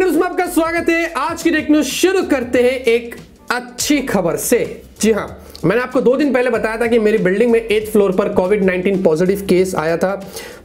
News में आपका स्वागत है। आज की टेक न्यूज़ शुरू करते हैं एक अच्छी खबर से। जी हाँ। मैंने आपको दो दिन पहले बताया था कि मेरी बिल्डिंग में एथ फ्लोर पर कोविड 19 पॉजिटिव केस आया था।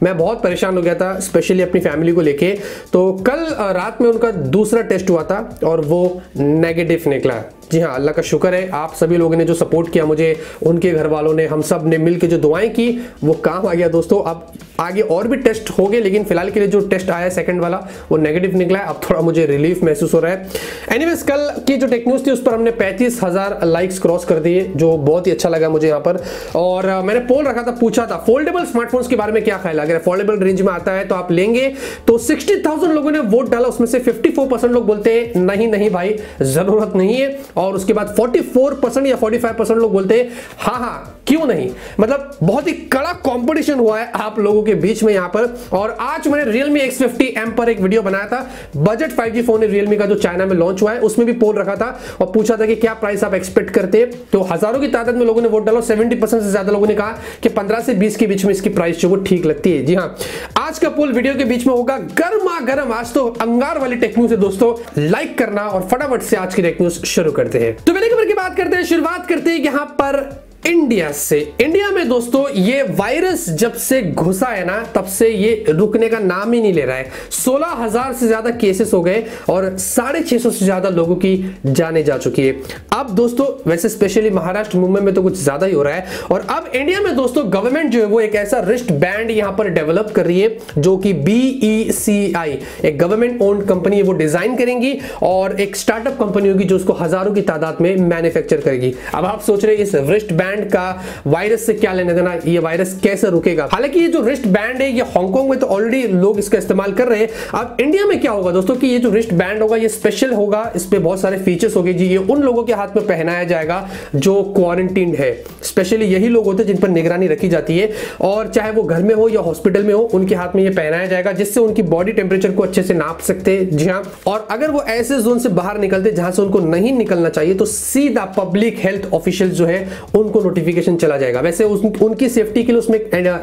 मैं बहुत परेशान हो गया था स्पेशली अपनी फैमिली को लेके। तो कल रात में उनका दूसरा टेस्ट हुआ था और वो नेगेटिव निकला। जी हाँ अल्लाह का शुक्र है, आप सभी लोगों ने जो सपोर्ट किया मुझे, उनके घर वालों ने, हम सबने मिलकर जो दुआएँ की, वो काम आ गया दोस्तों। अब आगे और भी टेस्ट हो गए, लेकिन फ़िलहाल के लिए जो टेस्ट आया सेकंड वाला, वो नेगेटिव निकला है। अब थोड़ा मुझे रिलीफ महसूस हो रहा है। एनीवेज कल की जो टेक न्यूज़ थी, उस पर हमने पैंतीस लाइक्स क्रॉस कर दिए, जो बहुत ही अच्छा लगा मुझे यहाँ पर। और मैंने पोल रखा था, पूछा था फोल्डेबल स्मार्टफोन्स के बारे में क्या ख्याल अगर फोल्डेबल रेंज में आता है तो आप लेंगे? तो सिक्सटी लोगों ने वोट डाला, उसमें से फिफ्टी लोग बोलते हैं, नहीं नहीं भाई, ज़रूरत नहीं है। और उसके बाद 44 परसेंट या 45 परसेंट लोग बोलते हैं हाँ हाँ क्यों नहीं? मतलब बहुत ही कड़ा कंपटीशन हुआ है आप लोगों के बीच में यहाँ पर। और आज मैंने Realme X50 M पर एक वीडियो बनाया था। बजट 5G फ़ोन है Realme का जो चाइना में लॉन्च हुआ है, उसमें भी पोल रखा था और पूछा था कि क्या प्राइस आप एक्सपेक्ट करते? हैं तो हज़ारों की तादाद में लोगों ने वोट डाला सेवेंटी से ज़्यादा लोगों ने कहा कि पंद्रह से बीस के बीच में इसकी प्राइस जो ठीक लगती है। जी हाँ। आज का पोल वीडियो के बीच में होगा। गर्मा गर्म आज तो अंगार वाली टेक्न्यूज है दोस्तों। लाइक करना और फटाफट से आज की टेक्न्यूज शुरू करते हैं। तो पहले खबर की बात करते हैं, शुरुआत करते हैं यहाँ पर इंडिया से। इंडिया में दोस्तों, ये वायरस जब से घुसा है ना, तब से ये रुकने का नाम ही नहीं ले रहा है। सोलह हज़ार से ज़्यादा केसेस हो गए और साढ़े छह सौ से ज़्यादा लोगों की जाने जा चुकी है। अब दोस्तों, वैसे स्पेशली महाराष्ट्र, मुंबई में तो कुछ ज़्यादा ही हो रहा है। और अब इंडिया में दोस्तों गवर्नमेंट जो है, वो एक ऐसा रिस्ट बैंड यहाँ पर डेवलप कर रही है, जो कि बीईसीआई एक गवर्नमेंट ओन्ड कंपनी वो डिज़ाइन करेंगी और एक स्टार्टअप कंपनी होगी, जो उसको हज़ारों की तादाद में मैन्युफैक्चर करेगी। अब आप सोच रहे इस रिस्ट बैंड बैंड का वायरस से क्या लेने देना, ये वायरस कैसे रुकेगा? हालाँकि ये जो रिस्ट बैंड है, ये हांगकांग में तो ऑलरेडी लोग इसका इस्तेमाल कर रहे हैं। अब इंडिया में क्या होगा दोस्तों कि ये जो रिस्ट बैंड होगा, ये स्पेशल होगा, इस पे बहुत सारे फीचर्स होंगे जी। ये उन लोगों के हाथ में पहनाया जाएगा जो क्वारंटीन है। स्पेशली यही लोग होते हैं जिन पर निगरानी रखी जाती है। और चाहे वो घर में हो या हॉस्पिटल में हो, उनके हाथ में ये पहनाया जाएगा, जिससे उनकी बॉडी टेम्परेचर को अच्छे से नाप सकते हैं। जी हाँ। और अगर वो ऐसे जोन से बाहर निकलते जहाँ से उनको नहीं निकलना चाहिए तो सीधा पब्लिक हेल्थ ऑफिशियल जो है, उनको नोटिफिकेशन चला जाएगा। वैसे उस, उनकी सेफ्टी के लिए उसमें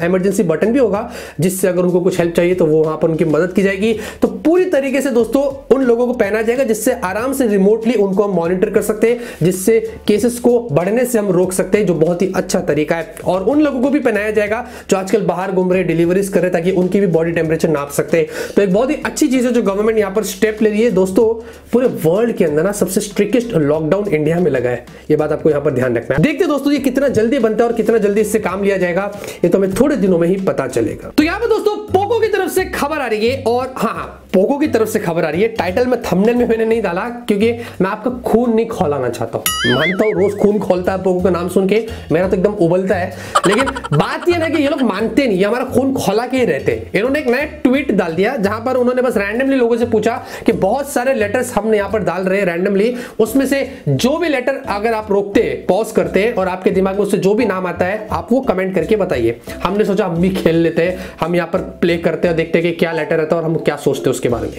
इमरजेंसी बटन भी होगा जिससे अगर उनको कुछ हेल्प चाहिए तो वो वहाँ पर उनकी मदद की जाएगी। तो पूरी तरीके से दोस्तों उन लोगों को पहना जाएगा जिससे आराम से रिमोटली उनको हम मॉनिटर कर सकते हैं जिससे केसेस को बढ़ने से हम रोक सकते हैं जो बहुत ही अच्छा तरीका है। और उन लोगों को भी पहनाया जाएगा जो आजकल बाहर घूम रहे डिलीवरीज कर रहे ताकि उनकी भी बॉडी टेम्परेचर नाप सकते तो एक बहुत ही अच्छी चीज़ है जो गवर्नमेंट यहाँ पर स्टेप ले रही है। दोस्तों पूरे वर्ल्ड के अंदर ना सबसे स्ट्रिक्टेस्ट लॉकडाउन इंडिया में लगा है। ये बात आपको यहाँ पर ध्यान रखना है। देखते दोस्तों ये कितना जल्दी बनता है और कितना जल्दी इससे काम लिया जाएगा, ये तो हमें थोड़े दिनों में ही पता चलेगा। तो यहाँ पे दोस्तों, पोको की तरफ़ से खबर आ रही है और हाँ हाँ पोको की तरफ़ से खबर आ रही है। टाइटल में थंबनेल में मैंने नहीं डाला, क्योंकि मैं आपका खून नहीं खोलाना चाहता हूँ। मानता हूँ, रोज खून खोलता है पोको का नाम सुन के। मेरा तो एकदम उबलता है। लेकिन बात यह ना कि ये लोग मानते नहीं हमारा खून खोला के ही रहते हैं। इन्होंने एक नया ट्वीट डाल दिया, जहाँ पर उन्होंने बस रैंडमली लोगों से पूछा कि बहुत सारे लेटर्स हम यहाँ पर डाल रहे हैं रैंडमली उसमें से जो भी लेटर अगर आप रोकते पॉज करते और आपके दिमाग में उससे जो भी नाम आता है, आप वो कमेंट करके बताइए। हमने सोचा हम भी खेल लेते हैं, हम यहाँ पर प्ले करते हैं देखते हैं कि क्या लेटर रहता है और हम क्या सोचते हैं उसके बारे में।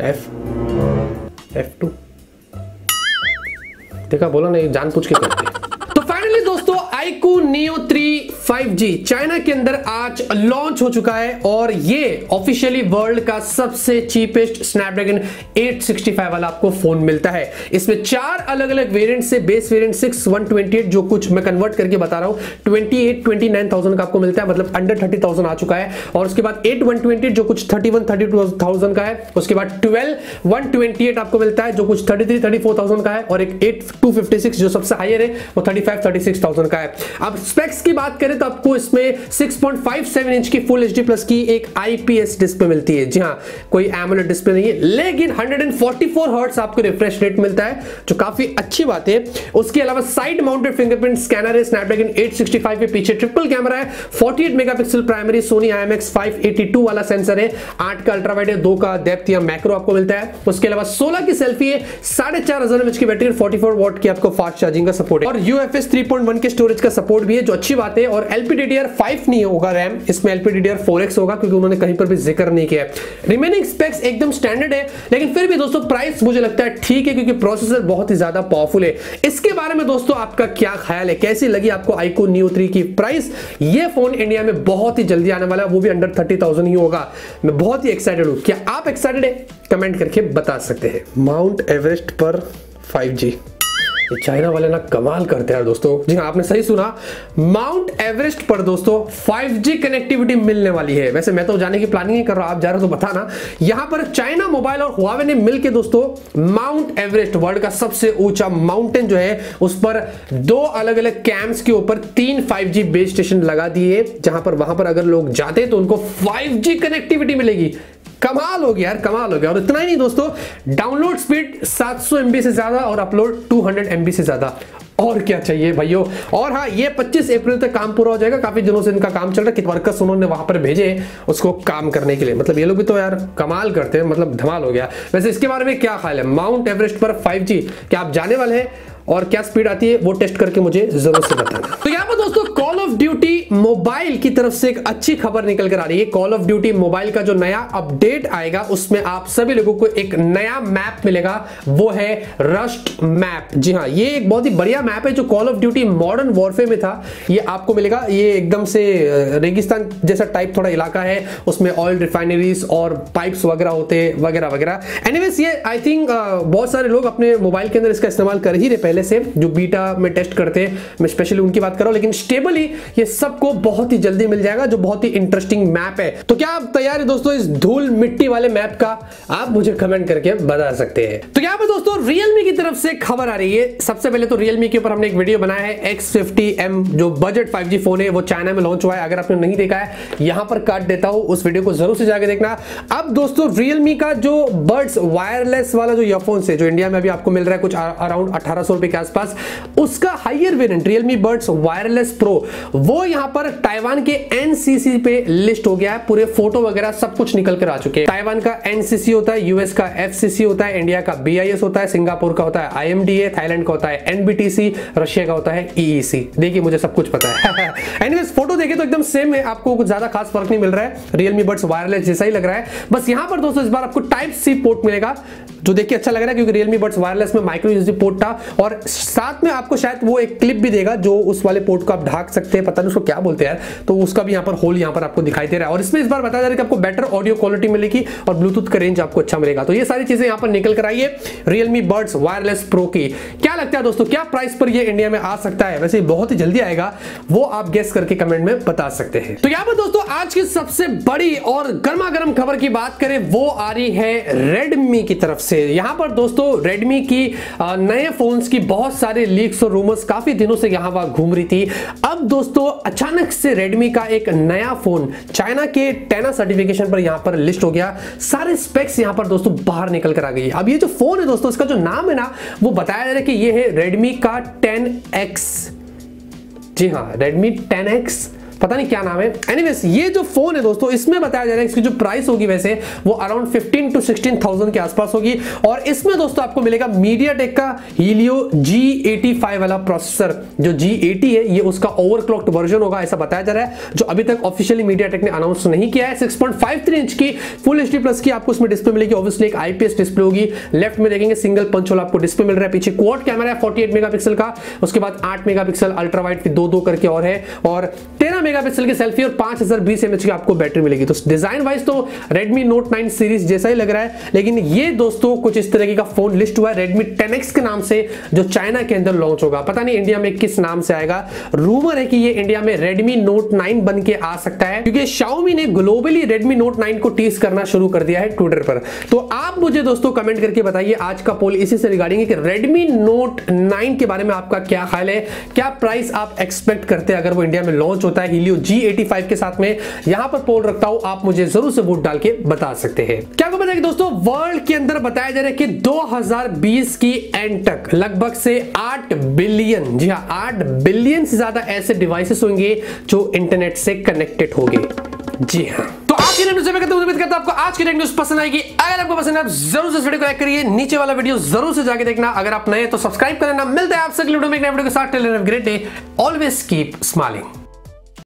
एफ़ एफ़ टू देखा, बोला नहीं जान पूछ के करते तो फाइनली दोस्तों iQOO neo three 5G China के अंदर आज लॉन्च हो चुका है और ये ऑफिशियली वर्ल्ड का सबसे चीपेस्ट स्नैपड्रैगन 865 वाला आपको फ़ोन मिलता है। इसमें चार अलग अलग वेरिएंट से बेस वेरिएंट 6 128 जो कुछ मैं कन्वर्ट करके बता रहा हूँ 28 29000 का आपको मिलता है मतलब अंडर 30000 आ चुका है। और उसके बाद 8 128 जो कुछ 31 32000 का है, उसके बाद 12 128 आपको मिलता है, जो कुछ 33 34000 का है, और एक 8 256 जो सबसे हायर है, वो 35 36000 का है। अब स्पेक्स की बात करें तो आपको इसमें 6.57 इंच की फुल एचडी प्लस की एक आईपीएस डिस्प्ले मिलती है। जी हाँ कोई एमोलेड डिस्प्ले नहीं है, लेकिन 144 हर्ट्ज आपको रिफ्रेश रेट मिलता है, जो काफ़ी अच्छी बात है। उसके अलावा साइड माउंटेड फिंगरप्रिंट स्कैनर है स्नैपड्रैगन 865 के पीछे ट्रिपल कैमरा है 48 मेगापिक्सल प्राइमरी सोनी IMX 582 वाला सेंसर है 8 का अल्ट्रा वाइड है 2 का डेप्थ या मैक्रो आपको मिलता है। उसके अलावा 16 की सेल्फी है, साढ़े चार हज़ार की बैटरी 44 वॉट की आपको फास्ट चार्जिंग का सपोर्ट है। और यूएफएस 3.1 के स्टोरेज का सपोर्ट भी है, जो अच्छी बात है, और एलपीडीडीआर फाइव नहीं होगा रैम इसमें एलपीडीडीआर फोर होगा, क्योंकि उन्होंने कहीं पर भी ज़िक्र नहीं किया रिमेनिंग स्पेक्स एकदम स्टैंडर्ड है, लेकिन फिर भी दोस्तों प्राइस मुझे लगता है ठीक है, क्योंकि प्रोसेसर बहुत ही ज़्यादा पावरफुल है। इसके बारे में दोस्तों आपका क्या ख्याल है? कैसी लगी आपको आईको न्यू थ्री की प्राइस ये फ़ोन इंडिया में बहुत ही जल्दी आने वाला है, वो भी अंडर थर्टी थाउज़ेंड ही होगा। मैं बहुत ही एक्साइटेड हूँ। क्या आप एक्साइटेड है? कमेंट करके बता सकते हैं। माउंट एवरेस्ट पर 5G ये चाइना वाले ना कमाल करते हैं दोस्तों। जी हाँ आपने सही सुना। माउंट एवरेस्ट पर दोस्तों 5G कनेक्टिविटी मिलने वाली है। वैसे मैं तो जाने की प्लानिंग ही कर रहा हूँ, आप जा रहे हो तो बताना यहाँ पर चाइना मोबाइल और हुआवे ने मिलकर दोस्तों माउंट एवरेस्ट वर्ल्ड का सबसे ऊँचा माउंटेन जो है, उस पर दो अलग अलग कैंप्स के ऊपर तीन 5G बेस स्टेशन लगा दिए। जहाँ पर, वहाँ पर अगर लोग जाते तो उनको 5G कनेक्टिविटी मिलेगी। कमाल हो गया यार, कमाल हो गया। और इतना ही नहीं दोस्तों डाउनलोड स्पीड 700 एमबी से ज़्यादा और अपलोड 200 एमबी से ज़्यादा। और क्या चाहिए भाइयों? और हाँ ये 25 अप्रैल तक काम पूरा हो जाएगा। काफ़ी दिनों से इनका काम चल रहा है। कित वर्कर्स उन्होंने वहाँ पर भेजे उसको काम करने के लिए। मतलब ये लोग भी तो यार कमाल करते हैं मतलब धमाल हो गया। वैसे इसके बारे में क्या ख्याल है? माउंट एवरेस्ट पर 5G क्या आप जाने वाले हैं? और क्या स्पीड आती है? वो टेस्ट करके मुझे ज़रूर से बताना। तो यहाँ पर दोस्तों कॉल ऑफ़ ड्यूटी मोबाइल की तरफ़ से एक अच्छी खबर निकल कर आ रही है। कॉल ऑफ़ ड्यूटी मोबाइल का जो नया अपडेट आएगा, उसमें आप सभी लोगों को एक नया मैप मिलेगा। वो है रस्ट मैप जी हाँ ये एक बहुत ही बढ़िया मैप है जो Call of Duty Modern Warfare में था। ये आपको मिलेगा। ये एकदम से रेगिस्तान जैसा टाइप थोड़ा इलाका है। उसमें ऑयल रिफाइनरीज और पाइप्स वगैरह होते, वगैरह वगैरह। एनीवेज ये आई थिंक बहुत सारे लोग अपने मोबाइल के अंदर इसका इस्तेमाल कर ही रहे पहले से। जो बीटा में टेस्ट करते हैं, मैं स्पेशली उनकी बात कर रहा हूँ, लेकिन स्टेबली ये सबको बहुत ही जल्दी मिल जाएगा, जो बहुत ही इंटरेस्टिंग मैप है। तो क्या आप तैयार है दोस्तों इस धूल मिट्टी वाले मैप का? आप मुझे कमेंट करके बता सकते हैं। तो यहाँ पर दोस्तों रियलमी की तरफ़ से खबर आ रही है? सबसे पहले तो रियलमी के ऊपर हमने एक वीडियो बनाया है X50M जो बजट 5G फ़ोन है, वो चाइना में लॉन्च हुआ है। अगर आपने नहीं देखा है, यहाँ पर काट देता हूँ, उस वीडियो को ज़रूर से जाकर देखना। अब दोस्तों रियलमी का जो बर्ड्स वायरलेस वाला जो ईयरफोन है, जो इंडिया में अभी आपको मिल रहा है, कुछ अराउंड अठारह रुपए के आसपास, उसका higher variant Realme Buds Wireless Pro वो यहाँ पर ताइवान के एनसीसी पे लिस्ट हो गया है, पूरे फ़ोटो वगैरह सब कुछ निकल कर आ चुके हैं। ताइवान का एनसीसी होता है, यूएस का एफसीसी होता है, इंडिया का बीआईएस होता है, सिंगापुर का होता है, आईएमडीए, थाईलैंड का होता है, एनबीटीसी, रशिया का होता है ईईसी e e देखिए, मुझे सब कुछ पता है। एनीवेज फ़ोटो देखे तो एकदम सेम है, आपको कुछ ज़्यादा खास फ़र्क नहीं मिल रहा है। रियलमी बर्ड्स वायरलेस जैसा ही लग रहा है। बस यहाँ पर दोस्तों इस बार आपको टाइप सी पोर्ट मिलेगा, जो देखिए अच्छा लग रहा है, क्योंकि रियलमी बर्ड्स वायरलेस में माइक्रो यूएसबी पोर्ट था, और साथ में आपको शायद वो एक क्लिप भी देगा, जो उस वाले पोर्ट को आप ढाक सकते हैं, पता नहीं उसको क्या बोलते हैं तो उसका भी यहाँ पर होल यहाँ पर आपको दिखाई दे रहा है। और इसमें इस बार बताया जा रहा है कि आपको बेटर ऑडियो क्वालिटी मिलेगी और ब्लूटूथ का रेंज आपको अच्छा मिलेगा। तो ये सारी चीज़ें यहाँ पर निकल कर आई है रियलमी बर्ड्स वायरलेस प्रो की। क्या लगता है दोस्तों, क्या प्राइस पर ये इंडिया में आ सकता है? वैसे बहुत ही जल्दी आएगा, वो आप गेस करके कमेंट में बता सकते हैं। तो यहाँ पर दोस्तों, आज की सबसे बड़ी और गर्मा गर्म खबर की बात करें, वो आ रही है रेडमी की तरफ़ से। यहाँ पर दोस्तों रेडमी की नए फोन्स की बहुत सारे लीक्स और रूमर्स काफ़ी दिनों से यहाँ वहाँ घूम रही थी। अब दोस्तों, अचानक से रेडमी का एक नया फ़ोन चाइना के टेना सर्टिफिकेशन पर यहाँ पर लिस्ट हो गया। सारे स्पेक्स यहाँ पर दोस्तों बाहर निकल कर आ गई। अब ये जो फ़ोन है दोस्तों, इसका जो नाम है ना, वो बताया जा रहा है कि ये है रेडमी का टेन एक्स जी हाँ रेडमी टेन पता नहीं क्या नाम है। एनीवेज ये जो फ़ोन है दोस्तों इसमें बताया जा रहा है इसकी जो प्राइस होगी वैसे वो अराउंड 15 टू 16,000 के आसपास होगी। और इसमें दोस्तों आपको मिलेगा मीडिया का हीलियो G85 वाला प्रोसेसर जो G80 है ये उसका ओवरक्लॉक्ड वर्जन होगा ऐसा बताया जा रहा है जो अभी तक ऑफिशियली मीडिया ने अनाउंस नहीं किया है। 6.53 इंच की फुल एचडी प्लस की आपको इसमें डिस्प्ले मिलेगी। ऑब्वियसली एक आईपीएस डिस्प्ले होगी। लेफ़्ट में देखेंगे सिंगल पंच होल आपको डिस्प्ले मिल रहा है। पीछे क्वाड कैमरा है 48 मेगापिक्सल का। उसके बाद 8 मेगापिक्सल अल्ट्रा वाइड दो दो करके और है। और 13 मेगापिक्सल की सेल्फी और 5020 mAh की आपको बैटरी मिलेगी। तो डिज़ाइन वाइज तो Redmi Note 9 सीरीज़ जैसा ही लग रहा है, लेकिन ये दोस्तों कुछ इस तरीके का फ़ोन लिस्ट हुआ है, Redmi 10X के नाम से, जो चाइना के अंदर लॉन्च होगा। पता नहीं इंडिया में किस नाम से आएगा। रूमर है कि ये इंडिया में Redmi Note 9 बन के आ सकता है, क्योंकि Xiaomi ने ग्लोबली Redmi Note 9 को टीज करना शुरू कर दिया है ट्विटर पर। तो आप मुझे दोस्तों कमेंट करके बताइए आज का पोल इसी से रिगार्डिंग कि Redmi Note 9 के बारे में आपका क्या ख्याल है, क्या प्राइस आप एक्सपेक्ट करते हैं अगर वो इंडिया में लॉन्च होता है हीलियो जी 85 के साथ में यहाँ पर पोल रखता हूँ। आप मुझे ज़रूर से वोट डाल के बता सकते हैं। क्या को बताया दोस्तों वर्ल्ड के अंदर बताया जा रहा है कि 2020 की एंड तक लगभग से 8 बिलियन जी हाँ 8 बिलियन से ज़्यादा ऐसे डिवाइसेस होंगे जो इंटरनेट से कनेक्टेड होंगे। जी हाँ। तो आज की न्यूज़ में उम्मीद करता आपको आज की न्यूज़ पसंद आएगी। अगर आपको पसंद है ज़रूर से वीडियो को लाइक करिए। नीचे वाला वीडियो ज़रूर से जाके देखना। अगर आप नए तो सब्सक्राइब करना। मिलते हैं आपसे वीडियो में एक नए वीडियो के साथ। Great day always keep smiling